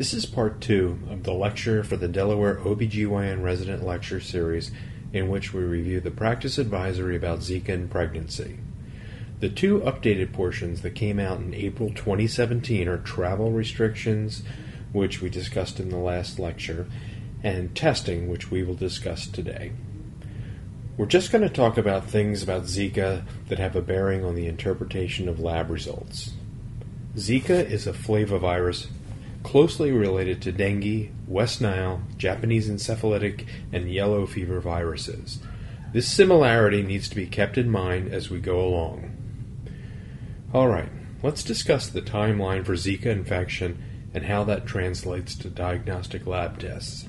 This is part two of the lecture for the Delaware OBGYN Resident Lecture Series, in which we review the practice advisory about Zika and pregnancy. The two updated portions that came out in April 2017 are travel restrictions, which we discussed in the last lecture, and testing, which we will discuss today. We're just going to talk about things about Zika that have a bearing on the interpretation of lab results. Zika is a flavivirus closely related to dengue, West Nile, Japanese encephalitis, and yellow fever viruses. This similarity needs to be kept in mind as we go along. Alright, let's discuss the timeline for Zika infection and how that translates to diagnostic lab tests.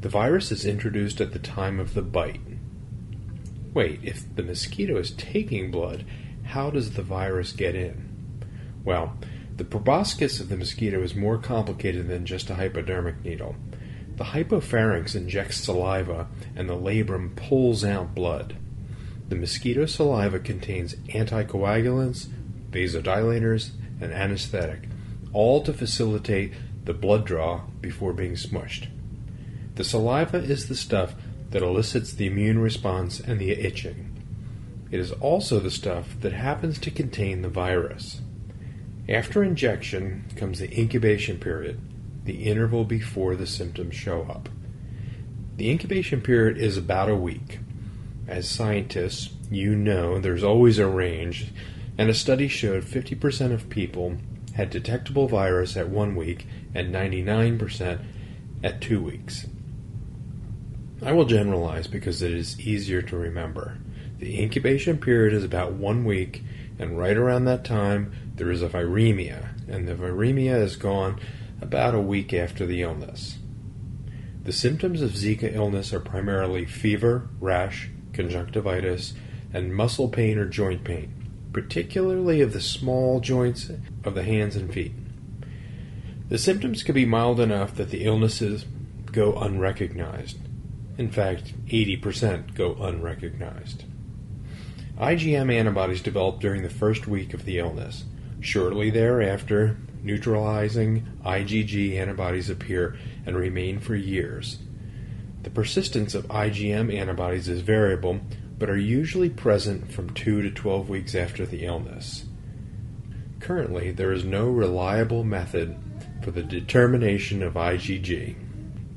The virus is introduced at the time of the bite. Wait, if the mosquito is taking blood, how does the virus get in? Well, the proboscis of the mosquito is more complicated than just a hypodermic needle. The hypopharynx injects saliva, and the labrum pulls out blood. The mosquito saliva contains anticoagulants, vasodilators, and anesthetic, all to facilitate the blood draw before being smushed. The saliva is the stuff that elicits the immune response and the itching. It is also the stuff that happens to contain the virus. After injection comes the incubation period, the interval before the symptoms show up. The incubation period is about a week. As scientists, you know there's always a range, and a study showed 50% of people had detectable virus at one week and 99% at two weeks. I will generalize because it is easier to remember. The incubation period is about one week, and right around that time, there is a viremia, and the viremia is gone about a week after the illness. The symptoms of Zika illness are primarily fever, rash, conjunctivitis, and muscle pain or joint pain, particularly of the small joints of the hands and feet. The symptoms can be mild enough that the illnesses go unrecognized. In fact, 80% go unrecognized. IgM antibodies develop during the first week of the illness. Shortly thereafter, neutralizing IgG antibodies appear and remain for years. The persistence of IgM antibodies is variable, but are usually present from 2 to 12 weeks after the illness. Currently, there is no reliable method for the determination of IgG.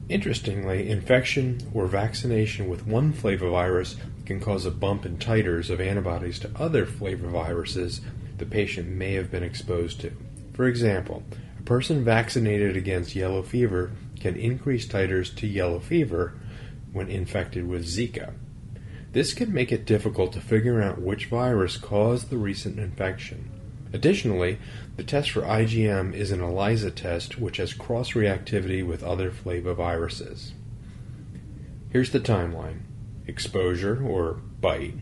Interestingly, infection or vaccination with one flavivirus can cause a bump in titers of antibodies to other flaviviruses the patient may have been exposed to. For example, a person vaccinated against yellow fever can increase titers to yellow fever when infected with Zika. This can make it difficult to figure out which virus caused the recent infection. Additionally, the test for IgM is an ELISA test which has cross reactivity with other flaviviruses. Here's the timeline exposure or bite,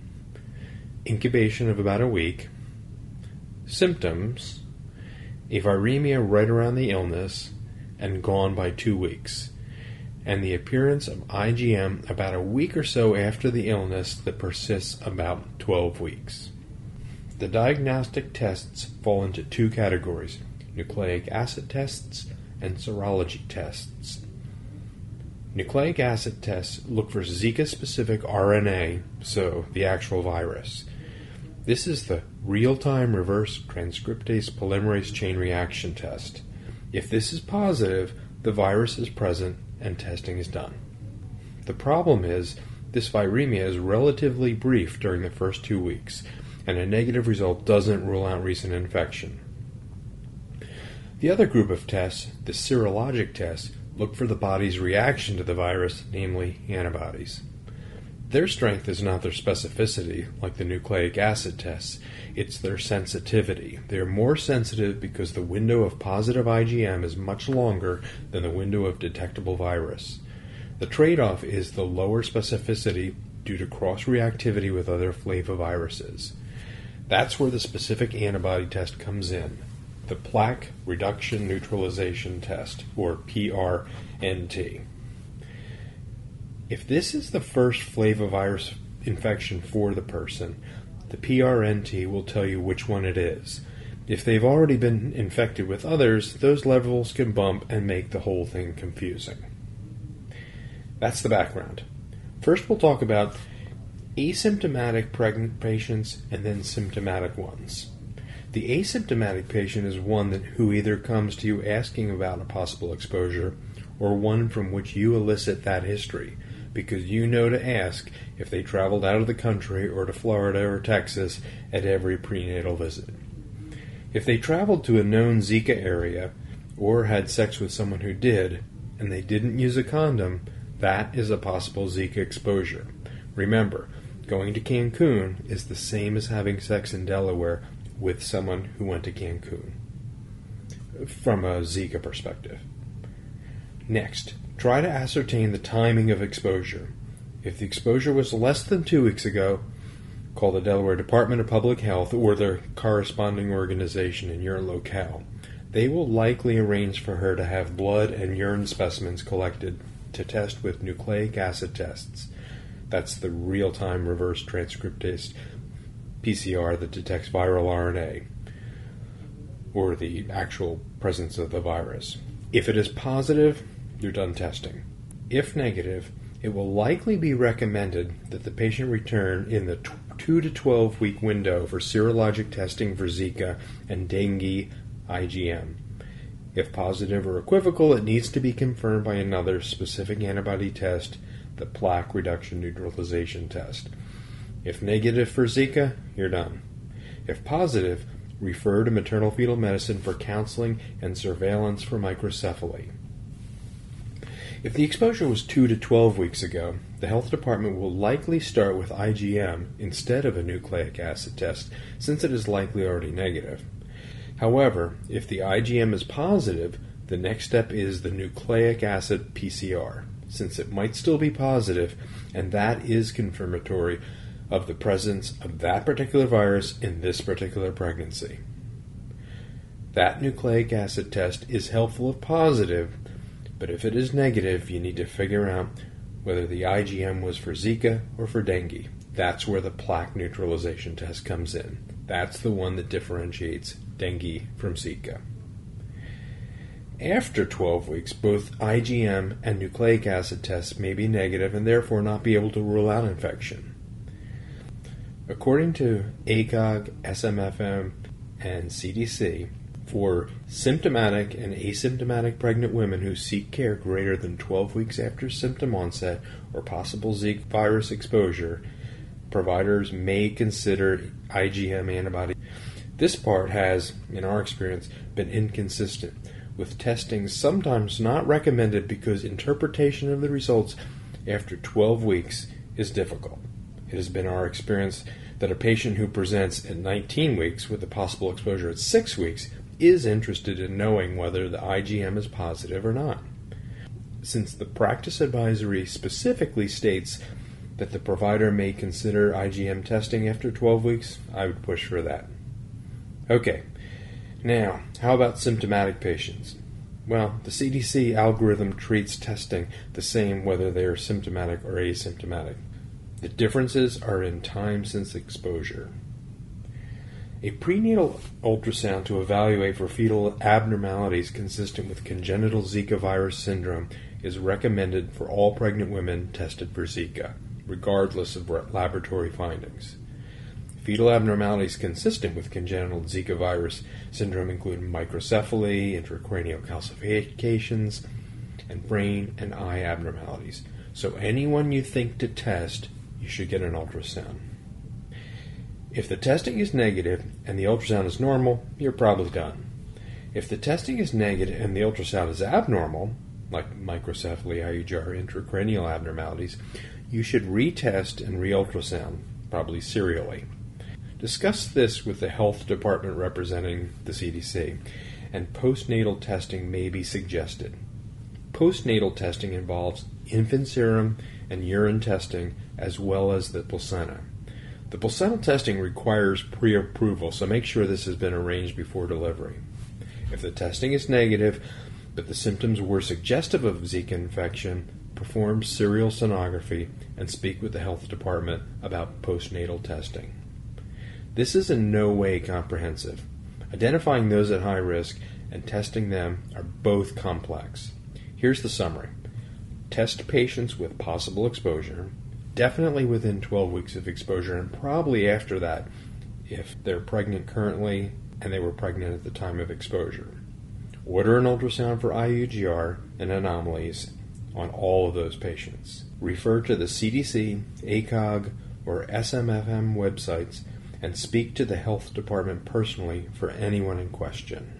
incubation of about a week, Symptoms a viremia right around the illness and gone by two weeks, and the appearance of IgM about a week or so after the illness that persists about 12 weeks. The diagnostic tests fall into two categories nucleic acid tests and serology tests. Nucleic acid tests look for Zika specific RNA, so the actual virus. This is the real-time reverse transcriptase polymerase chain reaction test. If this is positive, the virus is present and testing is done. The problem is this viremia is relatively brief during the first two weeks, and a negative result doesn't rule out recent infection. The other group of tests, the serologic tests, look for the body's reaction to the virus, namely antibodies. Their strength is not their specificity, like the nucleic acid tests, it's their sensitivity. They are more sensitive because the window of positive IgM is much longer than the window of detectable virus. The trade off is the lower specificity due to cross reactivity with other flaviviruses. That's where the specific antibody test comes in the plaque reduction neutralization test, or PRNT. If this is the first flavivirus infection for the person, the PRNT will tell you which one it is. If they've already been infected with others, those levels can bump and make the whole thing confusing. That's the background. First, we'll talk about asymptomatic pregnant patients and then symptomatic ones. The asymptomatic patient is one that, who either comes to you asking about a possible exposure or one from which you elicit that history because you know to ask if they traveled out of the country or to Florida or Texas at every prenatal visit. If they traveled to a known Zika area or had sex with someone who did and they didn't use a condom, that is a possible Zika exposure. Remember, going to Cancun is the same as having sex in Delaware with someone who went to Cancun from a Zika perspective. Next, try to ascertain the timing of exposure. If the exposure was less than two weeks ago, call the Delaware Department of Public Health or their corresponding organization in your locale. They will likely arrange for her to have blood and urine specimens collected to test with nucleic acid tests. That's the real time reverse transcriptase PCR that detects viral RNA or the actual presence of the virus. If it is positive, you're done testing. If negative, it will likely be recommended that the patient return in the 2 to 12 week window for serologic testing for Zika and dengue IgM. If positive or equivocal, it needs to be confirmed by another specific antibody test, the plaque reduction neutralization test. If negative for Zika, you're done. If positive, refer to maternal fetal medicine for counseling and surveillance for microcephaly. If the exposure was 2 to 12 weeks ago, the health department will likely start with IgM instead of a nucleic acid test, since it is likely already negative. However, if the IgM is positive, the next step is the nucleic acid PCR, since it might still be positive, and that is confirmatory of the presence of that particular virus in this particular pregnancy. That nucleic acid test is helpful if positive, but if it is negative, you need to figure out whether the IgM was for Zika or for dengue. That's where the plaque neutralization test comes in. That's the one that differentiates dengue from Zika. After 12 weeks, both IgM and nucleic acid tests may be negative and therefore not be able to rule out infection. According to ACOG, SMFM, and CDC, for symptomatic and asymptomatic pregnant women who seek care greater than 12 weeks after symptom onset or possible Zika virus exposure, providers may consider IgM antibody. This part has, in our experience, been inconsistent, with testing sometimes not recommended because interpretation of the results after 12 weeks is difficult. It has been our experience that a patient who presents at 19 weeks with a possible exposure at 6 weeks is interested in knowing whether the IgM is positive or not. Since the practice advisory specifically states that the provider may consider IgM testing after 12 weeks, I would push for that. Okay, now, how about symptomatic patients? Well, the CDC algorithm treats testing the same whether they are symptomatic or asymptomatic. The differences are in time since exposure. A prenatal ultrasound to evaluate for fetal abnormalities consistent with congenital Zika virus syndrome is recommended for all pregnant women tested for Zika, regardless of laboratory findings. Fetal abnormalities consistent with congenital Zika virus syndrome include microcephaly, intracranial calcifications, and brain and eye abnormalities. So, anyone you think to test, you should get an ultrasound. If the testing is negative and the ultrasound is normal, you're probably done. If the testing is negative and the ultrasound is abnormal, like microcephaly, IUGR, intracranial abnormalities, you should retest and re-ultrasound, probably serially. Discuss this with the health department representing the CDC, and postnatal testing may be suggested. Postnatal testing involves infant serum and urine testing as well as the placenta. The placental testing requires pre approval, so make sure this has been arranged before delivery. If the testing is negative, but the symptoms were suggestive of Zika infection, perform serial sonography and speak with the health department about postnatal testing. This is in no way comprehensive. Identifying those at high risk and testing them are both complex. Here's the summary test patients with possible exposure, definitely within 12 weeks of exposure, and probably after that if they're pregnant currently and they were pregnant at the time of exposure. Order an ultrasound for IUGR and anomalies on all of those patients. Refer to the CDC, ACOG, or SMFM websites and speak to the health department personally for anyone in question.